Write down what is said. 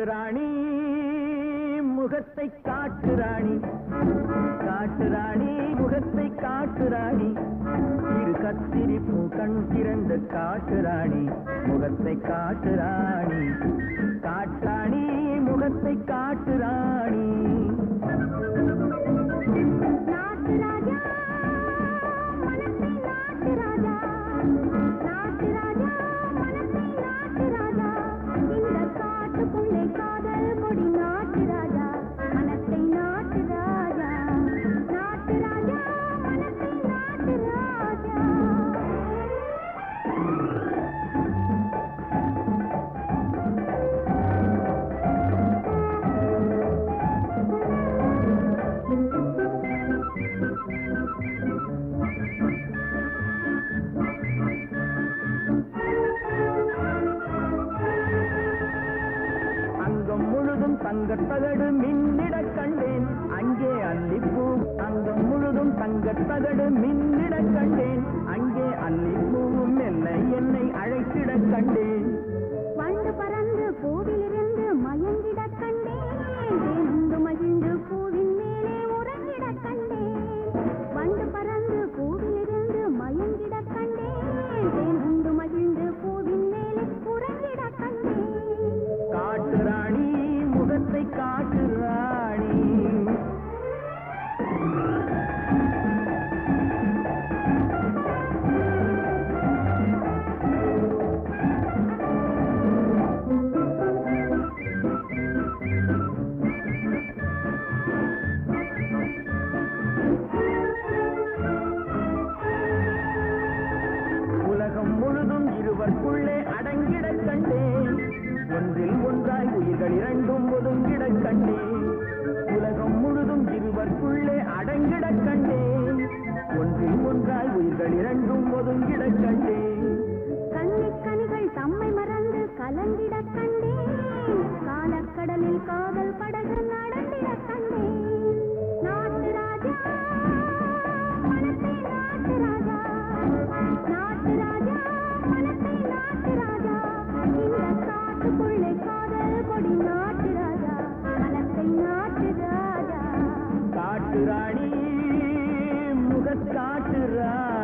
காட்டு ராணி முகத்தை காட்டு ராணி. காட்டு ராணி முகத்தை காட்டு ராணி. இரு கத்திரி பூ கண் திறந்த காட்டு ராணி முகத்தை காட்டு ராணி. காட்டாணி முகத்தை காட்டு ராணி. தங்கத்தகடு மின்னிட கண்டேன். அங்கே அல்லிப்பூ அங்கம் முழுதும் தங்கத்தகடு மின்னிட கண்டேன். கண்கள் இரண்டும் ஒதுங்கிடக் கண்டேன் கண்ணிக் கனிகள் தம்மை மறந்து கலந்திடக் கண்டேன் காலக்கடலில் காதல் படகு நடந்திடக் கண்டேன் நாட்டு ராஜா மனத்தை காட்டு ராணி.